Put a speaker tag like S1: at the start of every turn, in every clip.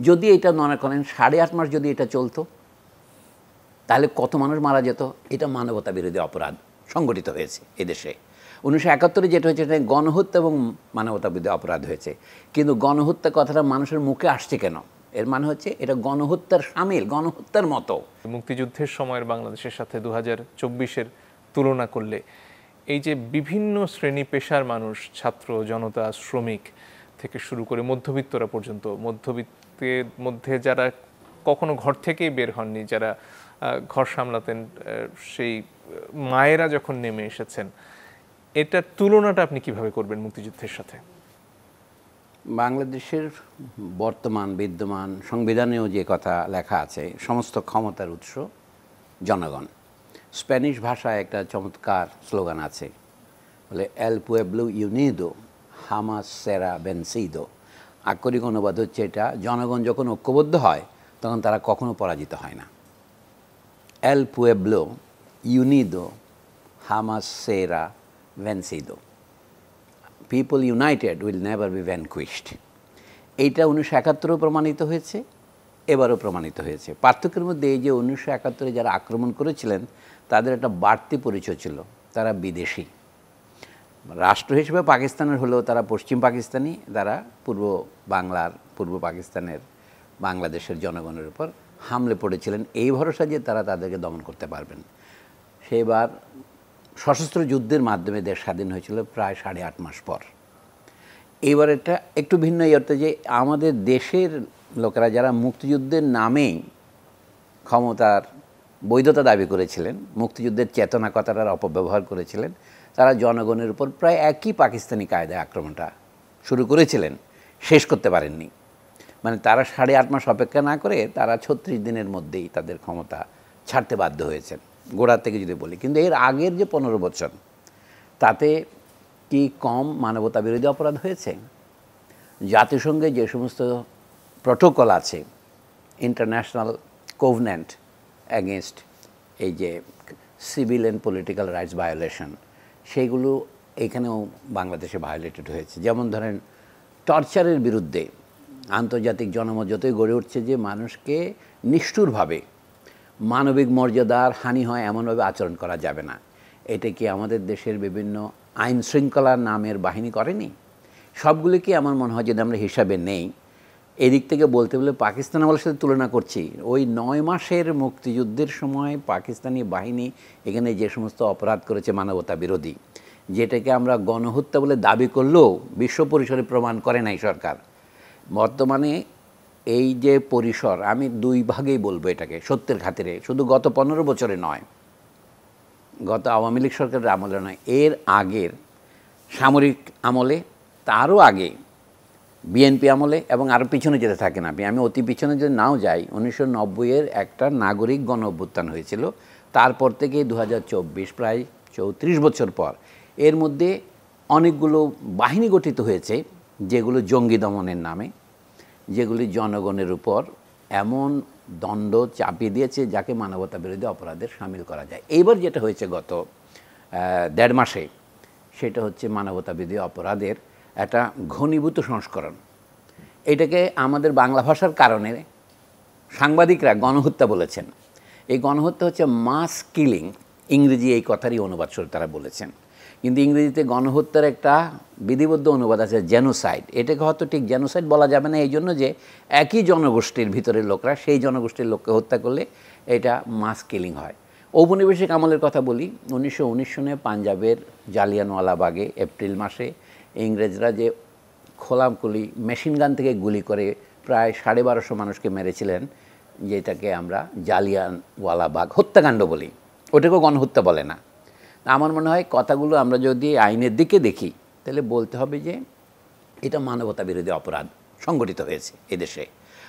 S1: যদি এটা মনে করেন, সাড়ে আট মাস যদি এটা চলতো, তাহলে কত মানুষ মারা যেত? এটা মানবতা বিরোধী অপরাধ সংগঠিত হয়েছে এদেশে উনিশশো একাত্তরে যেটা হয়েছে এটা গণহত্যা এবং মানবতা বিরোধী অপরাধ হয়েছে। কিন্তু গণহত্যা কথাটা মানুষের মুখে আসছে কেন? এর মানে হচ্ছে এটা গণহত্যার সামিল, গণহত্যার মতো।
S2: মুক্তিযুদ্ধের সময়ের বাংলাদেশের সাথে দু হাজার চব্বিশের তুলনা করলে, এই যে বিভিন্ন শ্রেণি পেশার মানুষ, ছাত্র, জনতা, শ্রমিক থেকে শুরু করে মধ্যবিত্তরা পর্যন্ত মধ্যবিত্তের মধ্যে যারা কখনো ঘর থেকেই বের হননি, যারা ঘর সামলাতেন সেই মায়েরা যখন নেমে এসেছেন, এটার তুলনাটা আপনি কীভাবে করবেন মুক্তিযুদ্ধের সাথে?
S1: বাংলাদেশের বর্তমান বিদ্যমান সংবিধানেও যে কথা লেখা আছে, সমস্ত ক্ষমতার উৎস জনগণ। স্প্যানিশ ভাষায় একটা চমৎকার স্লোগান আছে, বলে এল পুয়েবলু ইউনিদো হামাস সেরা বেনসিদো আক্ষরিক অনুবাদ হচ্ছে এটা, জনগণ যখন ঐক্যবদ্ধ হয়, তখন তারা কখনো পরাজিত হয় না। এল পুয়েবলো ইউনিদো হামাস সেরা ভেনসিদো people united will never be vanquished এইটা উনিশশো একাত্তরেও প্রমাণিত হয়েছে, এবারও প্রমাণিত হয়েছে। পার্থক্যের মধ্যে এই যে উনিশশো একাত্তরে যারা আক্রমণ করেছিলেন, তাদের একটা বাড়তি পরিচয় ছিল, তারা বিদেশি। রাষ্ট্র হিসেবে পাকিস্তানের হলেও তারা পশ্চিম পাকিস্তানি, তারা পূর্ব বাংলার, পূর্ব পাকিস্তানের, বাংলাদেশের জনগণের উপর হামলে পড়েছিলেন। এই ভরসা যে তারা তাদেরকে দমন করতে পারবেন। সেবার সশস্ত্র যুদ্ধের মাধ্যমে দেশ স্বাধীন হয়েছিল প্রায় সাড়ে আট মাস পর। এইবার এটা একটু ভিন্ন এই অর্থে যে আমাদের দেশের লোকেরা যারা মুক্তিযুদ্ধের নামেই ক্ষমতার বৈধতা দাবি করেছিলেন, মুক্তিযুদ্ধের চেতনা কথাটার অপব্যবহার করেছিলেন তারা জনগণের উপর প্রায় একই পাকিস্তানি কায়দায় আক্রমণটা শুরু করেছিলেন। শেষ করতে পারেননি। মানে তারা সাড়ে আট মাস অপেক্ষা না করে তারা ছত্রিশ দিনের মধ্যেই তাদের ক্ষমতা ছাড়তে বাধ্য হয়েছেন। গোড়া থেকে যদি বলি। কিন্তু এর আগের যে পনেরো বছর, তাতে কি কম মানবতা বিরোধী অপরাধ হয়েছে? জাতিসংঘে যে সমস্ত প্রোটোকল আছে ইন্টারন্যাশনাল কোভনেন্ট অ্যাগেনস্ট এই যে civil and political rights violation সেইগুলো এখানেও বাংলাদেশে ভায়োলেটেড হয়েছে। যেমন ধরেন টর্চারের বিরুদ্ধে আন্তর্জাতিক জনমত যতই গড়ে উঠছে যে মানুষকে নিষ্ঠুরভাবে মানবিক মর্যাদার হানি হয়, এমনভাবে আচরণ করা যাবে না। এটা কি আমাদের দেশের বিভিন্ন আইন শৃঙ্খলার নামের বাহিনী করেনি? সবগুলি কি আমার মনে হয় যদি আমরা হিসাবে নেই। এদিক থেকে বলতে বলে পাকিস্তান আমলের সাথে তুলনা করছি। ওই নয় মাসের মুক্তিযুদ্ধের সময় পাকিস্তানি বাহিনী এখানে যে সমস্ত অপরাধ করেছে মানবতা বিরোধী, যেটাকে আমরা গণহত্যা বলে দাবি করলেও বিশ্ব পরিসরে প্রমাণ করে নাই সরকার। বর্তমানে এই যে পরিসর, আমি দুই ভাগেই বলব এটাকে, সত্যের খাতিরে। শুধু গত পনেরো বছরে নয়, গত আওয়ামী লীগ সরকারের আমলে নয়, এর আগের সামরিক আমলে, তারও আগে বিএনপি আমলে এবং আরও পিছনে যেতে থাকে না। আমি অতি পিছনে যদি নাও যাই, উনিশশো নব্বইয়ের একটা নাগরিক গণ অভ্যুত্থান হয়েছিল। তারপর থেকে দু হাজার চব্বিশ প্রায় চৌত্রিশ বছর পর এর মধ্যে অনেকগুলো বাহিনী গঠিত হয়েছে, যেগুলো জঙ্গি দমনের নামে, যেগুলি জনগণের উপর এমন দণ্ড চাপিয়ে দিয়েছে, যাকে মানবতা বিরোধী অপরাধের সামিল করা যায়। এইবার যেটা হয়েছে গত দেড় মাসে, সেটা হচ্ছে মানবতা বিরোধী অপরাধের একটা ঘনীভূত সংস্করণ। এটাকে আমাদের বাংলা ভাষার কারণে সাংবাদিকরা গণহত্যা বলেছেন। এই গণহত্যা হচ্ছে মাস কিলিং, ইংরেজি এই কথারই অনুবাদ স্বরূপ তারা বলেছেন। কিন্তু ইংরেজিতে গণহত্যার একটা বিধিবদ্ধ অনুবাদ আছে জেনোসাইড এটাকে হয়তো ঠিক জেনোসাইড বলা যাবে না এই জন্য যে একই জনগোষ্ঠীর ভিতরের লোকরা সেই জনগোষ্ঠীর লোককে হত্যা করলে এটা মাস কিলিং হয়। ঔপনিবেশিক আমলের কথা বলি, উনিশশো উনিশ সনে পাঞ্জাবের জালিয়ানওয়ালাবাগে এপ্রিল মাসে ইংরেজরা যে খোলামকুলি মেশিন গান থেকে গুলি করে প্রায় সাড়ে বারোশো মানুষকে মেরেছিলেন, যেটাকে আমরা জালিয়ানওয়ালাবাগ হত্যাকাণ্ড বলি। ওটাকেও গণহত্যা বলে না। আমার মনে হয় কথাগুলো আমরা যদি আইনের দিকে দেখি, তাহলে বলতে হবে যে এটা মানবতা বিরোধী অপরাধ সংগঠিত হয়েছে এদেশে।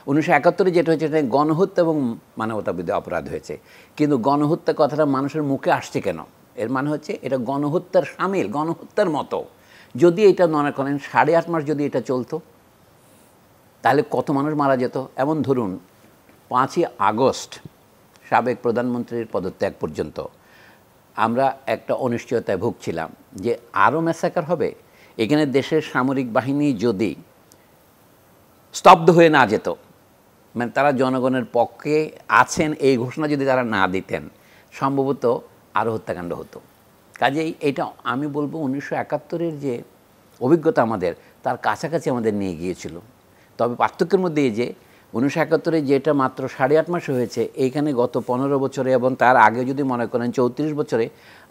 S1: উনিশশো একাত্তরে যেটা হয়েছে এটা গণহত্যা এবং মানবতা বিরোধী অপরাধ হয়েছে। কিন্তু গণহত্যা কথাটা মানুষের মুখে আসছে কেন? এর মানে হচ্ছে এটা গণহত্যার সামিল, গণহত্যার মতো। যদি এটা মনে করেন সাড়ে আট মাস যদি এটা চলতো, তাহলে কত মানুষ মারা যেত? এমন ধরুন, পাঁচই আগস্ট, সাবেক প্রধানমন্ত্রীর পদত্যাগ পর্যন্ত আমরা একটা অনিশ্চয়তায় ভুগছিলাম যে আরও ম্যাসাকার হবে। এখানে দেশের সামরিক বাহিনী যদি স্তব্ধ হয়ে না যেত মানে তারা জনগণের পক্ষে আছেন এই ঘোষণা যদি তারা না দিতেন, সম্ভবত আরও হত্যাকাণ্ড হতো। কাজেই এটা আমি বলব উনিশশো একাত্তরের যে অভিজ্ঞতা আমাদের, তার কাছাকাছি আমাদের নিয়ে গিয়েছিল। তবে পার্থক্যের মধ্যে এই যে উনিশশো একাত্তরে যেটা মাত্র সাড়ে আট মাসে হয়েছে, এইখানে গত পনেরো বছরে এবং তার আগে যদি মনে করেন চৌত্রিশ বছরে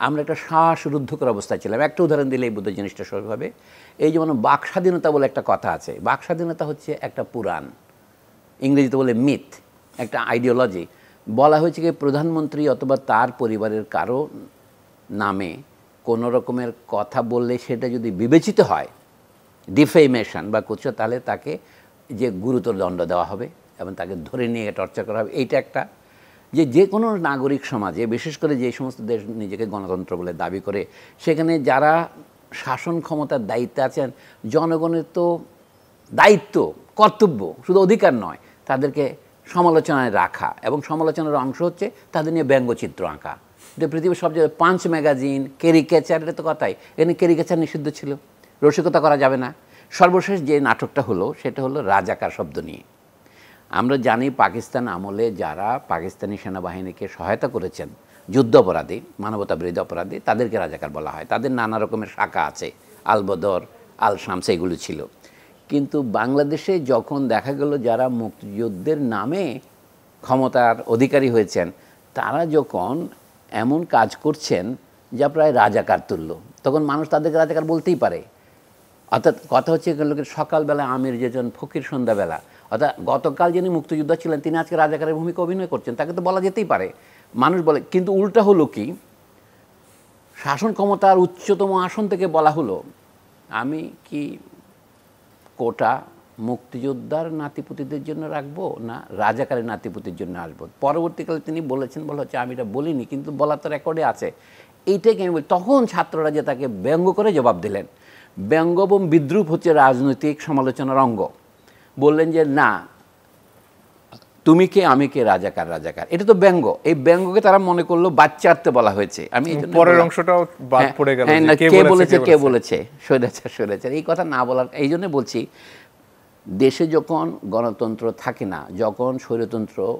S1: আমরা একটা শ্বাস শ্বাসরুদ্ধকর অবস্থায় ছিলাম। একটা উদাহরণ দিলেই হয় জিনিসটা সহজ হবে। এই যেমন বাক স্বাধীনতা বলে একটা কথা আছে, বাক স্বাধীনতা হচ্ছে একটা পুরাণ। ইংরেজিতে বলে মিথ একটা আইডিওলজি বলা হয়েছে কি প্রধানমন্ত্রী অথবা তার পরিবারের কারও নামে কোনো রকমের কথা বললে সেটা যদি বিবেচিত হয় ডিফেমেশন বা কিছু, তাহলে তাকে যে গুরুতর দণ্ড দেওয়া হবে এবং তাকে ধরে নিয়ে টর্চার করা হবে। এইটা একটা। যে যে কোনো নাগরিক সমাজে, বিশেষ করে যে সমস্ত দেশ নিজেকে গণতন্ত্র বলে দাবি করে, সেখানে যারা শাসন ক্ষমতার দায়িত্বে আছেন, জনগণের তো দায়িত্ব, কর্তব্য, শুধু অধিকার নয়, তাদেরকে সমালোচনায় রাখা। এবং সমালোচনার অংশ হচ্ছে তাদের নিয়ে ব্যঙ্গচিত্র আঁকা। এটা পৃথিবীর সব জায়গায় পাঞ্চ ম্যাগাজিন ক্যারিকেচার এটা তো কথাই। এখানে ক্যারিকেচার নিষিদ্ধ ছিল। রসিকতা করা যাবে না। সর্বশেষ যে নাটকটা হলো, সেটা হলো রাজাকার শব্দ নিয়ে। আমরা জানি পাকিস্তান আমলে যারা পাকিস্তানি সেনাবাহিনীকে সহায়তা করেছেন যুদ্ধ অপরাধী মানবতা বিরোধী অপরাধী, তাদেরকে রাজাকার বলা হয়। তাদের নানা রকমের শাখা আছে আল বদর আল শামস এগুলো ছিল। কিন্তু বাংলাদেশে যখন দেখা গেল যারা মুক্তিযুদ্ধের নামে ক্ষমতার অধিকারী হয়েছেন, তারা যখন এমন কাজ করছেন যা প্রায় রাজাকার তুল্য। তখন মানুষ তাদেরকে রাজাকার বলতেই পারে। অর্থাৎ কথা হচ্ছে লোকের সকালবেলা আমির যেজন, ফকির সন্ধ্যাবেলা। অর্থাৎ গতকাল যিনি মুক্তিযোদ্ধা ছিলেন, তিনি আজকে রাজাকারের ভূমিকা অভিনয় করছেন, তাকে তো বলা যেতেই পারে। মানুষ বলে, কিন্তু উল্টা হলো কি? শাসন ক্ষমতার উচ্চতম আসন থেকে বলা হলো, আমি কি কোটা মুক্তিযোদ্ধার নাতিপুতিদের জন্য রাখব না রাজাকারের নাতিপুতির জন্য আসব? পরবর্তীকালে তিনি বলেছেন বলা হচ্ছে আমি এটা বলিনি। কিন্তু বলা তো রেকর্ডে আছে। এইটাকে আমি বলি? তখন ছাত্ররা যে তাকে ব্যঙ্গ করে জবাব দিলেন। ব্যঙ্গ এবং বিদ্রুপ হচ্ছে রাজনৈতিক সমালোচনার অঙ্গ। বললেন যে না তুমি কে আমি কে রাজাকার রাজাকার? এটা তো ব্যঙ্গ। এই ব্যঙ্গকে তারা মনে করল বাচ্চার্থে বলা হয়েছে। আমি
S2: পরের অংশটাও বাদ
S1: হ্যাঁ,
S2: পড়ে গেল
S1: হ্যাঁ,
S2: কে বলেছে, কে বলেছে।
S1: স্বৈরাচার স্বৈরাচার এই কথা না বলার এই জন্য বলছি দেশে যখন গণতন্ত্র থাকে না, যখন স্বৈরতন্ত্র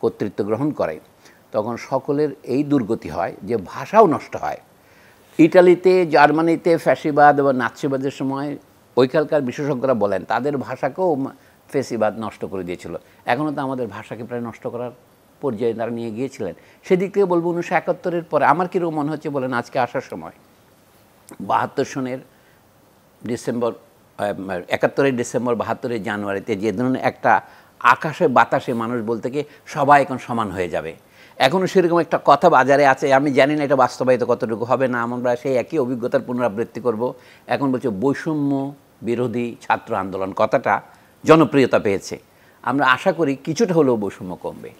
S1: কর্তৃত্ব গ্রহণ করে, তখন সকলের এই দুর্গতি হয় যে ভাষাও নষ্ট হয়। ইটালিতে, জার্মানিতে ফ্যাসিবাদ বা নাৎসিবাদের সময় ওইকালকার বিশেষজ্ঞরা বলেন, তাদের ভাষাকেও ফ্যাসিবাদ নষ্ট করে দিয়েছিল। এখনও তো আমাদের ভাষাকে প্রায় নষ্ট করার পর্যায়ে তারা নিয়ে গিয়েছিলেন। সেদিক থেকে বলব উনিশশো একাত্তরের পরে আমার কীরকম মনে হচ্ছে বলেন আজকে আসার সময়? বাহাত্তর সনের ডিসেম্বর একাত্তরের ডিসেম্বর, বাহাত্তরের জানুয়ারিতে যে ধরনের একটা আকাশে বাতাসে মানুষ বলতে কি সবাই এখন সমান হয়ে যাবে। এখনও সেরকম একটা কথা বাজারে আছে, আমি জানি না এটা বাস্তবায়িত কতটুকু হবে না, আমরা সেই একই অভিজ্ঞতার পুনরাবৃত্তি করব। এখন বলছে বৈষম্য বিরোধী ছাত্র আন্দোলন, কথাটা জনপ্রিয়তা পেয়েছে। আমরা আশা করি কিছুটা হলেও বৈষম্য কমবে।